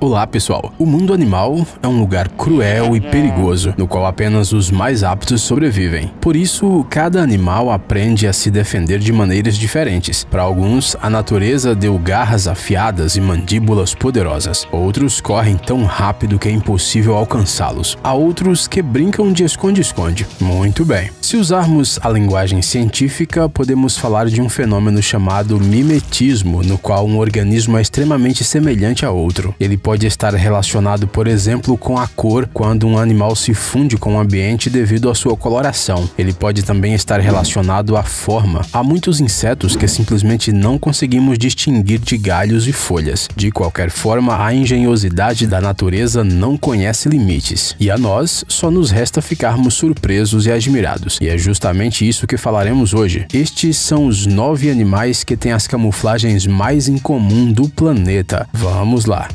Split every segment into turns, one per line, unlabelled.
Olá pessoal, o mundo animal é um lugar cruel e perigoso, no qual apenas os mais aptos sobrevivem. Por isso, cada animal aprende a se defender de maneiras diferentes. Para alguns, a natureza deu garras afiadas e mandíbulas poderosas. Outros correm tão rápido que é impossível alcançá-los. Há outros que brincam de esconde-esconde. Muito bem. Se usarmos a linguagem científica, podemos falar de um fenômeno chamado mimetismo, no qual um organismo é extremamente semelhante a outro. Ele pode estar relacionado, por exemplo, com a cor quando um animal se funde com o ambiente devido à sua coloração. Ele pode também estar relacionado à forma. Há muitos insetos que simplesmente não conseguimos distinguir de galhos e folhas. De qualquer forma, a engenhosidade da natureza não conhece limites. E a nós só nos resta ficarmos surpresos e admirados. E é justamente isso que falaremos hoje. Estes são os nove animais que têm as camuflagens mais incomum do planeta. Vamos lá!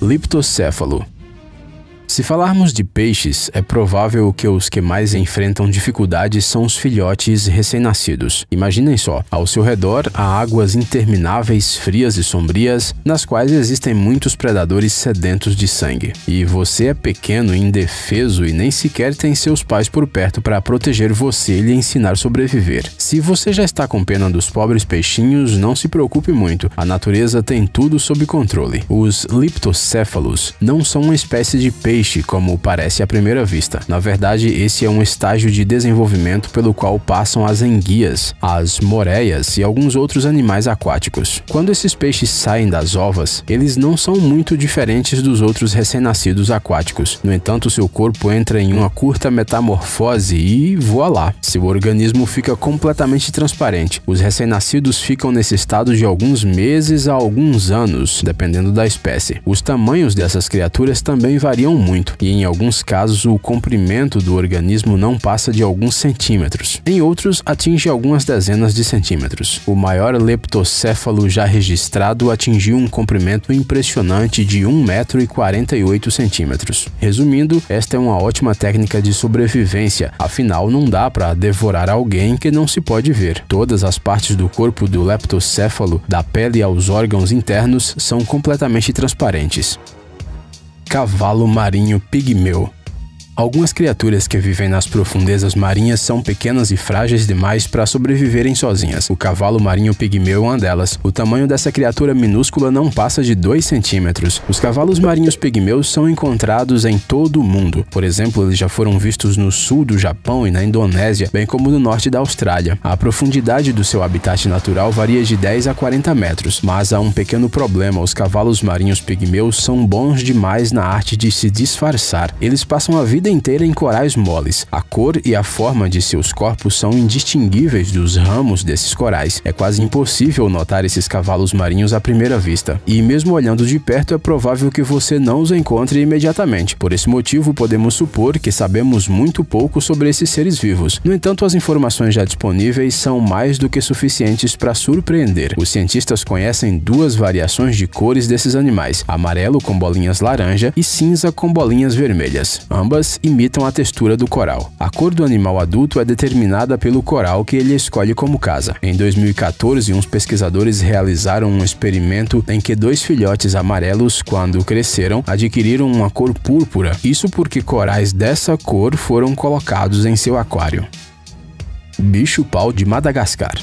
Liptocéfalo se falarmos de peixes, é provável que os que mais enfrentam dificuldades são os filhotes recém-nascidos. Imaginem só, ao seu redor há águas intermináveis, frias e sombrias, nas quais existem muitos predadores sedentos de sangue. E você é pequeno indefeso e nem sequer tem seus pais por perto para proteger você e lhe ensinar a sobreviver. Se você já está com pena dos pobres peixinhos, não se preocupe muito, a natureza tem tudo sob controle. Os liptocéfalos não são uma espécie de peixe peixe, como parece à primeira vista. Na verdade, esse é um estágio de desenvolvimento pelo qual passam as enguias, as moreias e alguns outros animais aquáticos. Quando esses peixes saem das ovas, eles não são muito diferentes dos outros recém-nascidos aquáticos. No entanto, seu corpo entra em uma curta metamorfose e voa lá. Seu organismo fica completamente transparente. Os recém-nascidos ficam nesse estado de alguns meses a alguns anos, dependendo da espécie. Os tamanhos dessas criaturas também variam muito e em alguns casos o comprimento do organismo não passa de alguns centímetros. Em outros, atinge algumas dezenas de centímetros. O maior leptocéfalo já registrado atingiu um comprimento impressionante de 1,48 m. Resumindo, esta é uma ótima técnica de sobrevivência, afinal não dá para devorar alguém que não se pode ver. Todas as partes do corpo do leptocéfalo, da pele aos órgãos internos, são completamente transparentes cavalo marinho pigmeu. Algumas criaturas que vivem nas profundezas marinhas são pequenas e frágeis demais para sobreviverem sozinhas. O cavalo marinho pigmeu é uma delas. O tamanho dessa criatura minúscula não passa de 2 centímetros. Os cavalos marinhos pigmeus são encontrados em todo o mundo. Por exemplo, eles já foram vistos no sul do Japão e na Indonésia, bem como no norte da Austrália. A profundidade do seu habitat natural varia de 10 a 40 metros, mas há um pequeno problema: os cavalos marinhos pigmeus são bons demais na arte de se disfarçar. Eles passam a vida vida inteira em corais moles. A cor e a forma de seus corpos são indistinguíveis dos ramos desses corais. É quase impossível notar esses cavalos marinhos à primeira vista. E mesmo olhando de perto, é provável que você não os encontre imediatamente. Por esse motivo, podemos supor que sabemos muito pouco sobre esses seres vivos. No entanto, as informações já disponíveis são mais do que suficientes para surpreender. Os cientistas conhecem duas variações de cores desses animais: amarelo com bolinhas laranja e cinza com bolinhas vermelhas. Ambas imitam a textura do coral. A cor do animal adulto é determinada pelo coral que ele escolhe como casa. Em 2014, uns pesquisadores realizaram um experimento em que dois filhotes amarelos, quando cresceram, adquiriram uma cor púrpura. Isso porque corais dessa cor foram colocados em seu aquário. Bicho-pau de Madagascar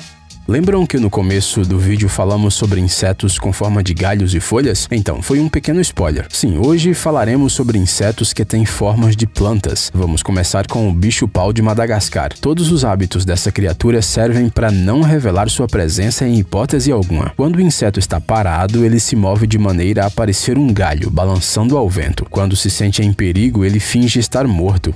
Lembram que no começo do vídeo falamos sobre insetos com forma de galhos e folhas? Então, foi um pequeno spoiler. Sim, hoje falaremos sobre insetos que têm formas de plantas. Vamos começar com o bicho-pau de Madagascar. Todos os hábitos dessa criatura servem para não revelar sua presença em hipótese alguma. Quando o inseto está parado, ele se move de maneira a parecer um galho, balançando ao vento. Quando se sente em perigo, ele finge estar morto.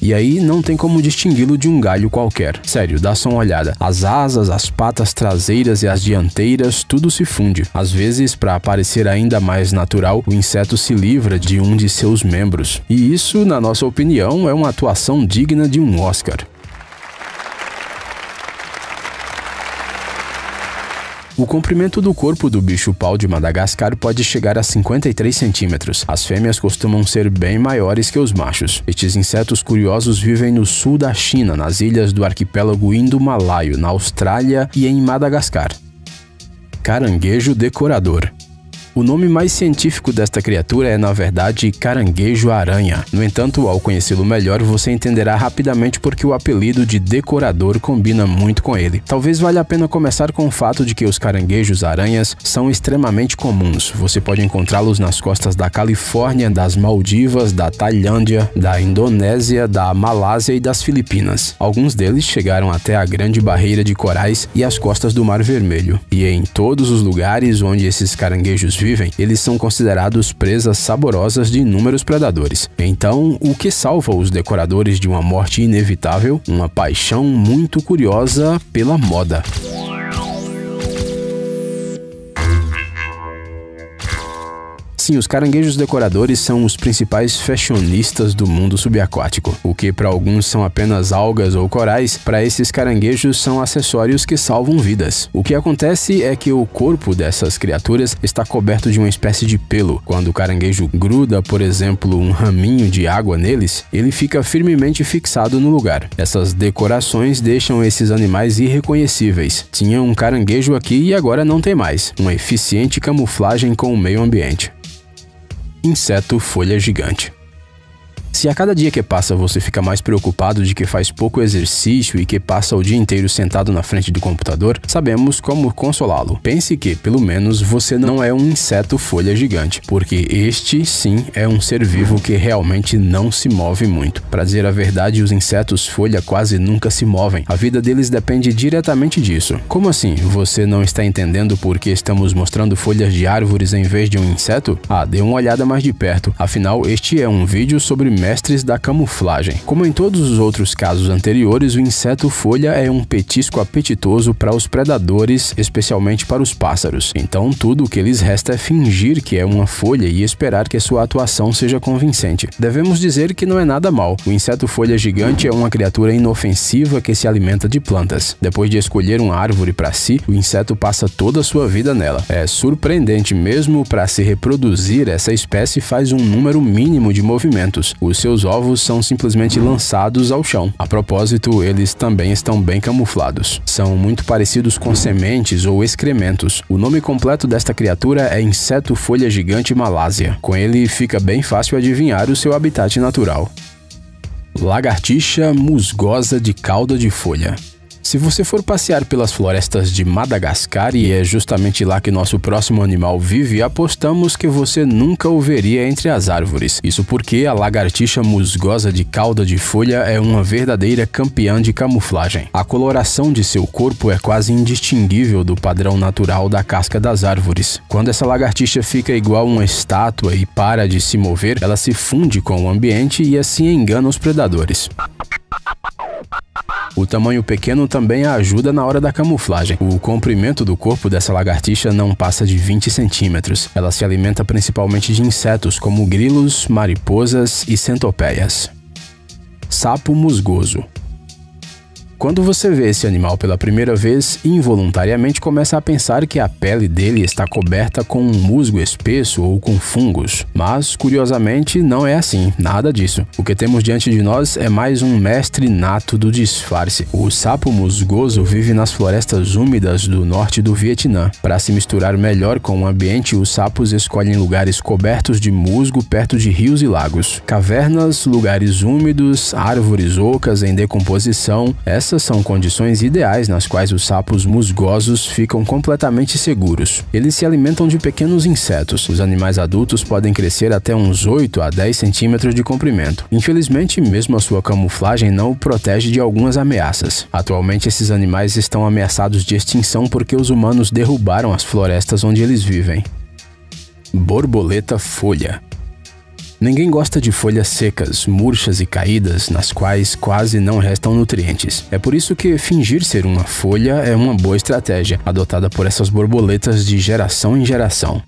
E aí não tem como distingui-lo de um galho qualquer. Sério, dá só uma olhada. As asas, as patas traseiras e as dianteiras, tudo se funde. Às vezes, para parecer ainda mais natural, o inseto se livra de um de seus membros. E isso, na nossa opinião, é uma atuação digna de um Oscar. O comprimento do corpo do bicho-pau de Madagascar pode chegar a 53 centímetros. As fêmeas costumam ser bem maiores que os machos. Estes insetos curiosos vivem no sul da China, nas ilhas do arquipélago Indo-Malaio, na Austrália e em Madagascar. Caranguejo decorador o nome mais científico desta criatura é, na verdade, caranguejo-aranha. No entanto, ao conhecê-lo melhor, você entenderá rapidamente porque o apelido de decorador combina muito com ele. Talvez valha a pena começar com o fato de que os caranguejos-aranhas são extremamente comuns. Você pode encontrá-los nas costas da Califórnia, das Maldivas, da Tailândia, da Indonésia, da Malásia e das Filipinas. Alguns deles chegaram até a Grande Barreira de Corais e as costas do Mar Vermelho. E em todos os lugares onde esses caranguejos vivem, vivem, eles são considerados presas saborosas de inúmeros predadores. Então, o que salva os decoradores de uma morte inevitável? Uma paixão muito curiosa pela moda. Sim, os caranguejos decoradores são os principais fashionistas do mundo subaquático. O que para alguns são apenas algas ou corais, para esses caranguejos são acessórios que salvam vidas. O que acontece é que o corpo dessas criaturas está coberto de uma espécie de pelo. Quando o caranguejo gruda, por exemplo, um raminho de água neles, ele fica firmemente fixado no lugar. Essas decorações deixam esses animais irreconhecíveis. Tinha um caranguejo aqui e agora não tem mais. Uma eficiente camuflagem com o meio ambiente inseto folha gigante. Se a cada dia que passa você fica mais preocupado de que faz pouco exercício e que passa o dia inteiro sentado na frente do computador, sabemos como consolá-lo. Pense que, pelo menos, você não é um inseto folha gigante, porque este, sim, é um ser vivo que realmente não se move muito. Para dizer a verdade, os insetos folha quase nunca se movem. A vida deles depende diretamente disso. Como assim? Você não está entendendo por que estamos mostrando folhas de árvores em vez de um inseto? Ah, dê uma olhada mais de perto. Afinal, este é um vídeo sobre mestres da camuflagem. Como em todos os outros casos anteriores, o inseto folha é um petisco apetitoso para os predadores, especialmente para os pássaros. Então, tudo o que lhes resta é fingir que é uma folha e esperar que sua atuação seja convincente. Devemos dizer que não é nada mal. O inseto folha gigante é uma criatura inofensiva que se alimenta de plantas. Depois de escolher uma árvore para si, o inseto passa toda a sua vida nela. É surpreendente mesmo para se reproduzir, essa espécie faz um número mínimo de movimentos. Os seus ovos são simplesmente lançados ao chão. A propósito, eles também estão bem camuflados. São muito parecidos com sementes ou excrementos. O nome completo desta criatura é inseto folha gigante malásia. Com ele fica bem fácil adivinhar o seu habitat natural. Lagartixa musgosa de cauda de folha. Se você for passear pelas florestas de Madagascar, e é justamente lá que nosso próximo animal vive, apostamos que você nunca o veria entre as árvores. Isso porque a lagartixa musgosa de cauda de folha é uma verdadeira campeã de camuflagem. A coloração de seu corpo é quase indistinguível do padrão natural da casca das árvores. Quando essa lagartixa fica igual uma estátua e para de se mover, ela se funde com o ambiente e assim engana os predadores. O tamanho pequeno também ajuda na hora da camuflagem. O comprimento do corpo dessa lagartixa não passa de 20 centímetros. Ela se alimenta principalmente de insetos como grilos, mariposas e centopeias. Sapo musgoso quando você vê esse animal pela primeira vez, involuntariamente começa a pensar que a pele dele está coberta com um musgo espesso ou com fungos. Mas, curiosamente, não é assim, nada disso. O que temos diante de nós é mais um mestre nato do disfarce. O sapo musgoso vive nas florestas úmidas do norte do Vietnã. Para se misturar melhor com o ambiente, os sapos escolhem lugares cobertos de musgo perto de rios e lagos. Cavernas, lugares úmidos, árvores ocas em decomposição, essa essas são condições ideais nas quais os sapos musgosos ficam completamente seguros. Eles se alimentam de pequenos insetos. Os animais adultos podem crescer até uns 8 a 10 centímetros de comprimento. Infelizmente, mesmo a sua camuflagem não o protege de algumas ameaças. Atualmente, esses animais estão ameaçados de extinção porque os humanos derrubaram as florestas onde eles vivem. Borboleta folha Ninguém gosta de folhas secas, murchas e caídas, nas quais quase não restam nutrientes. É por isso que fingir ser uma folha é uma boa estratégia, adotada por essas borboletas de geração em geração.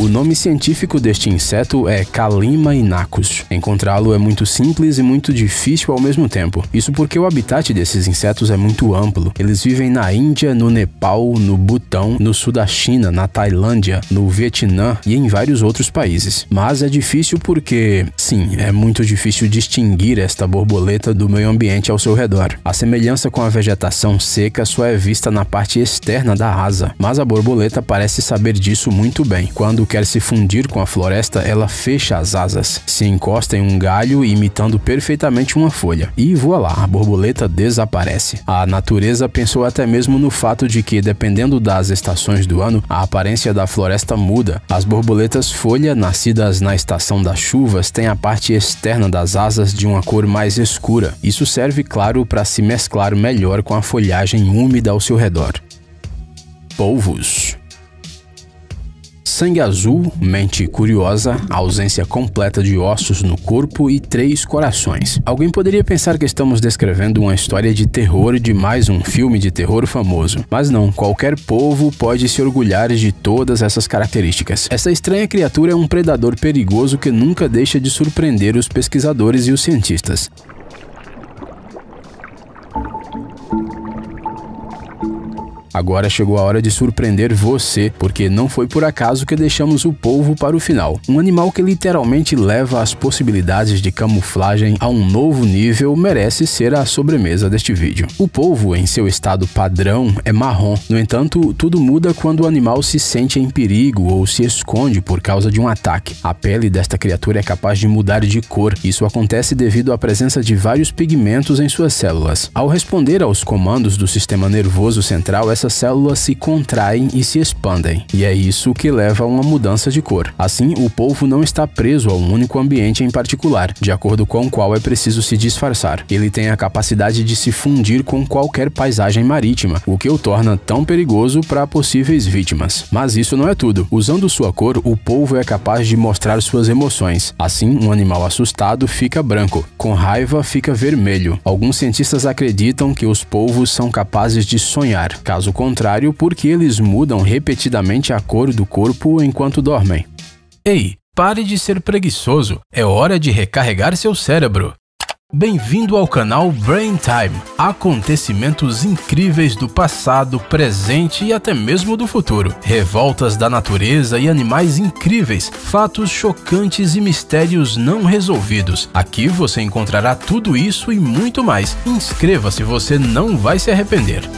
O nome científico deste inseto é Calima inacus. Encontrá-lo é muito simples e muito difícil ao mesmo tempo. Isso porque o habitat desses insetos é muito amplo. Eles vivem na Índia, no Nepal, no Butão, no sul da China, na Tailândia, no Vietnã e em vários outros países. Mas é difícil porque, sim, é muito difícil distinguir esta borboleta do meio ambiente ao seu redor. A semelhança com a vegetação seca só é vista na parte externa da asa, mas a borboleta parece saber disso muito bem. Quando quer se fundir com a floresta, ela fecha as asas, se encosta em um galho imitando perfeitamente uma folha. E voilá, a borboleta desaparece. A natureza pensou até mesmo no fato de que, dependendo das estações do ano, a aparência da floresta muda. As borboletas folha, nascidas na estação das chuvas, têm a parte externa das asas de uma cor mais escura. Isso serve, claro, para se mesclar melhor com a folhagem úmida ao seu redor. Polvos sangue azul, mente curiosa, ausência completa de ossos no corpo e três corações. Alguém poderia pensar que estamos descrevendo uma história de terror de mais um filme de terror famoso, mas não, qualquer povo pode se orgulhar de todas essas características. Essa estranha criatura é um predador perigoso que nunca deixa de surpreender os pesquisadores e os cientistas. Agora chegou a hora de surpreender você, porque não foi por acaso que deixamos o polvo para o final. Um animal que literalmente leva as possibilidades de camuflagem a um novo nível merece ser a sobremesa deste vídeo. O polvo, em seu estado padrão, é marrom. No entanto, tudo muda quando o animal se sente em perigo ou se esconde por causa de um ataque. A pele desta criatura é capaz de mudar de cor. Isso acontece devido à presença de vários pigmentos em suas células. Ao responder aos comandos do sistema nervoso central, essas células se contraem e se expandem, e é isso que leva a uma mudança de cor. Assim, o polvo não está preso a um único ambiente em particular, de acordo com o qual é preciso se disfarçar. Ele tem a capacidade de se fundir com qualquer paisagem marítima, o que o torna tão perigoso para possíveis vítimas. Mas isso não é tudo. Usando sua cor, o polvo é capaz de mostrar suas emoções. Assim, um animal assustado fica branco, com raiva fica vermelho. Alguns cientistas acreditam que os polvos são capazes de sonhar. Caso Caso contrário, porque eles mudam repetidamente a cor do corpo enquanto dormem. Ei, pare de ser preguiçoso, é hora de recarregar seu cérebro. Bem-vindo ao canal Brain Time. Acontecimentos incríveis do passado, presente e até mesmo do futuro. Revoltas da natureza e animais incríveis, fatos chocantes e mistérios não resolvidos. Aqui você encontrará tudo isso e muito mais. Inscreva-se, você não vai se arrepender.